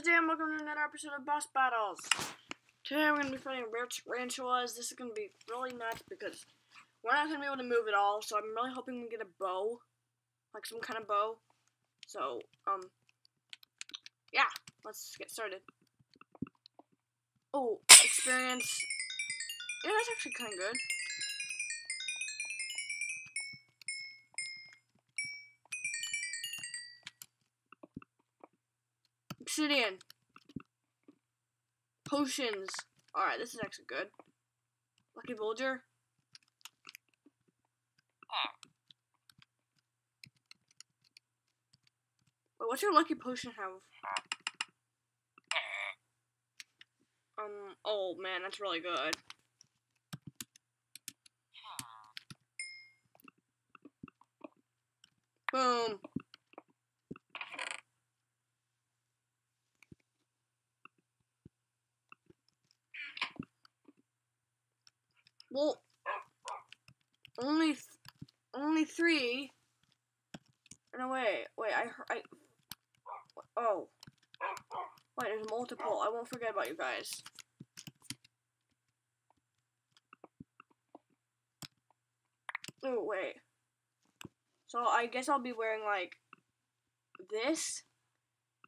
today I'm welcome to another episode of Boss Battles. Today I'm going to be fighting Brush Tarantulas. This is going to be really nuts because we're not going to be able to move at all, so I'm really hoping we get a bow. Like some kind of bow. So, um, yeah, let's get started. Oh, experience. Yeah, that's actually kind of good. Obsidian. Potions. Alright, this is actually good. Lucky Villager. Wait, what's your lucky potion have? Um, oh man, that's really good. Boom. Well, only, th only three. No, wait, wait, I, I, oh. Wait, there's multiple. I won't forget about you guys. Oh, wait. So, I guess I'll be wearing, like, this.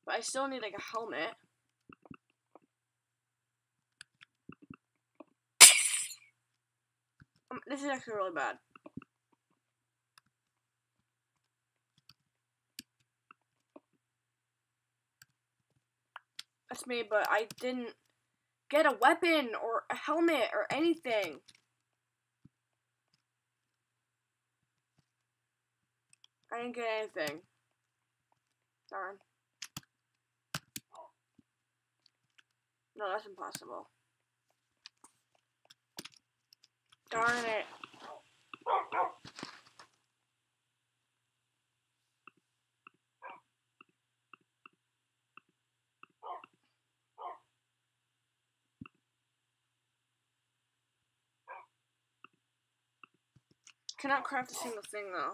But I still need, like, a helmet. Um, this is actually really bad. That's me, but I didn't get a weapon or a helmet or anything. I didn't get anything. Darn. No, that's impossible. Darn it. Cannot craft a single thing though.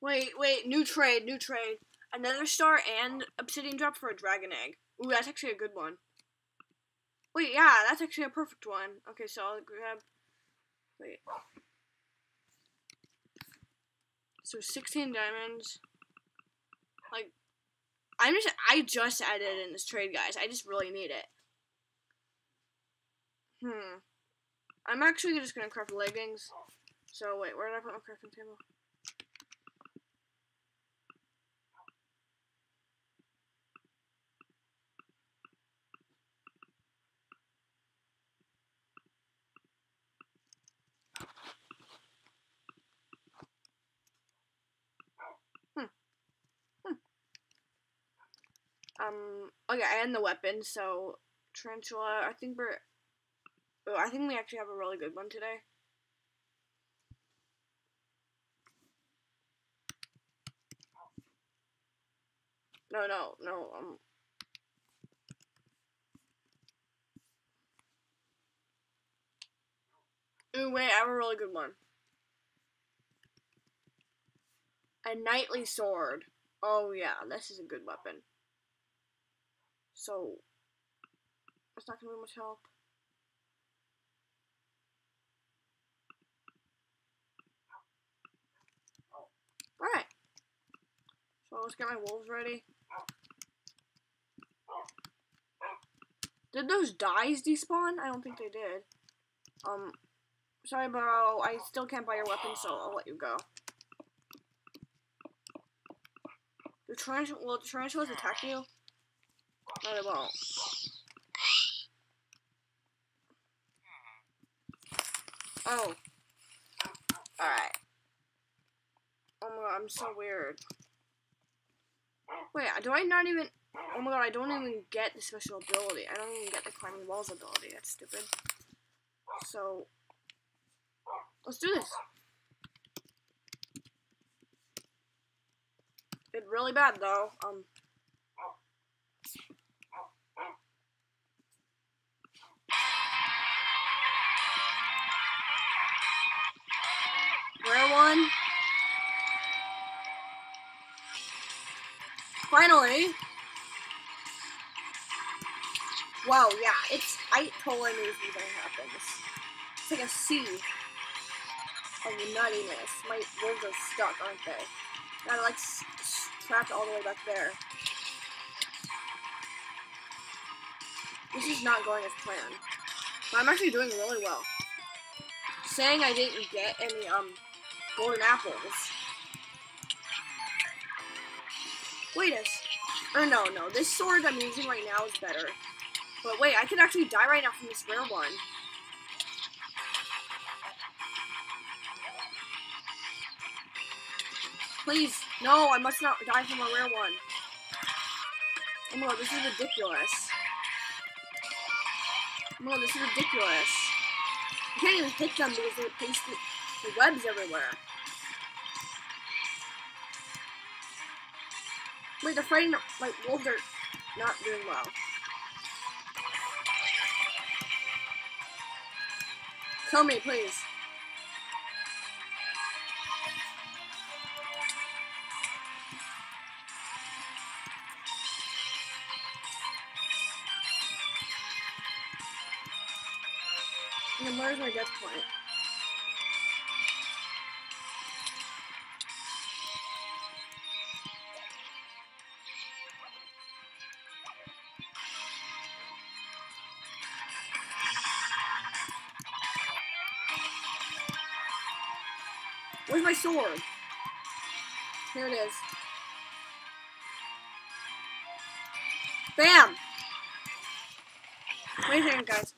Wait, wait, new trade, new trade. Another star and obsidian drop for a dragon egg. Ooh, that's actually a good one. Wait, yeah, that's actually a perfect one. Okay, so I'll grab. Wait. So 16 diamonds. Like, I'm just, I just added in this trade, guys. I just really need it. Hmm. I'm actually just gonna craft leggings. So, wait, where did I put my crafting table? Um, okay, and the weapon, so Tarantula, I think we're, oh, I think we actually have a really good one today. No, no, no, um. Ooh, wait, I have a really good one. A knightly sword. Oh yeah, this is a good weapon. So, it's not going to be much help. Alright. So let's get my wolves ready. Did those dies despawn? I don't think they did. Um, sorry bro, I still can't buy your weapon, so I'll let you go. The tarantula, will the tarantulas attack you? No, they won't. Oh. Alright. Oh my god, I'm so weird. Wait, do I not even... Oh my god, I don't even get the special ability. I don't even get the climbing walls ability. That's stupid. So... Let's do this. It's really bad, though. Um... done. Finally. Wow, yeah, it's, I totally knew this was. It's, like a sea of nuttiness. My wolves are stuck, aren't they? Got like trapped all the way back there. This is not going as planned. But I'm actually doing really well. Saying I didn't get any, um, golden apples. Wait a... Or no, no. This sword I'm using right now is better. But wait, I could actually die right now from this rare one. Please, no, I must not die from a rare one. Oh my god, this is ridiculous. Oh my god, this is ridiculous. I can't even hit them because they placed the, webs everywhere. Wait, they're fighting, like, wolves are not doing well. Kill me, please. And where's my death point? Where's my sword? Here it is. Bam! Wait a second, guys.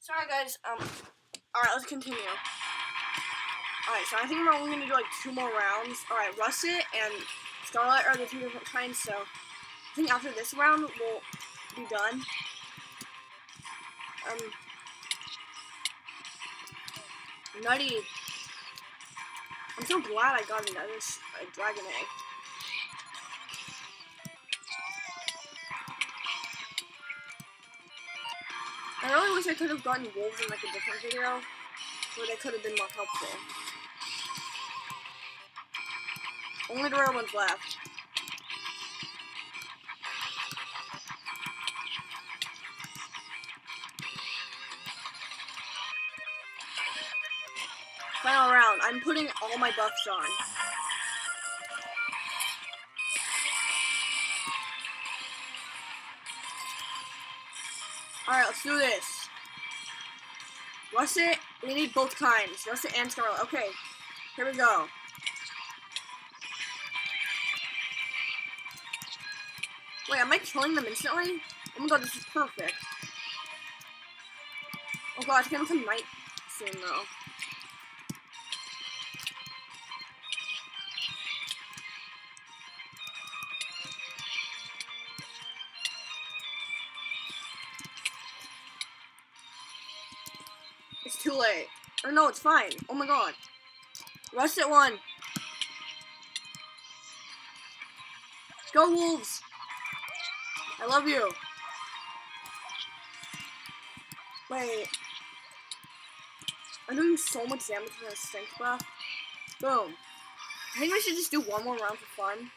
Sorry, guys. Um. All right, let's continue. Alright, so I think we're only going to do like two more rounds. Alright, Russet and Scarlet are the two different kinds, so I think after this round we'll be done. Um, Nutty. I'm so glad I got another dragon egg. I really wish I could have gotten wolves in like a different video, where they could have been more helpful. Only the rare ones left. Final round. I'm putting all my buffs on. Alright, let's do this. Russet, we need both kinds. Russet and Scarlet. Okay, here we go. Wait, am I killing them instantly? Oh my god, this is perfect. Oh god, it's gonna come night soon though. It's too late. Or no, it's fine. Oh my god. Russet one. Go Wolves! I love you. Wait. I'm doing so much damage with a stink breath. Boom. I think we should just do one more round for fun.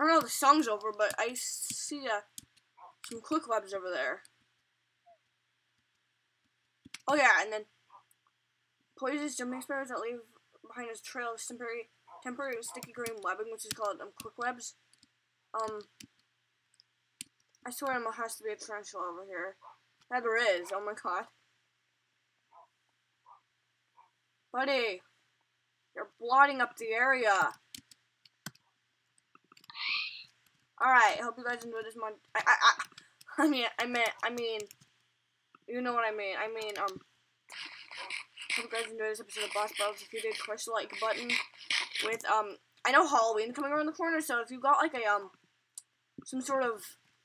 I don't know the song's over, but I see uh, some quick webs over there. Oh yeah, and then poisonous jumping sparrows that leave behind a trail of temporary, temporary sticky green webbing, which is called um, quick webs. Um, I swear there has to be a tarantula over here. Yeah, there is. Oh my god. Buddy, you're blotting up the area. Alright, hope you guys enjoyed this mod. I, I, I, I mean, I meant, I mean, you know what I mean. I mean, um, hope you guys enjoyed this episode of Boss Battles. If you did, push the like button with, um, I know Halloween coming around the corner, so if you got, like, a, um, some sort of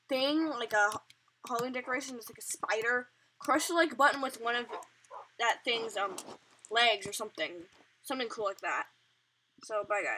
thing, like a Halloween decoration, it's like a spider, crush the like button with one of that thing's um legs or something, something cool like that. So bye guys.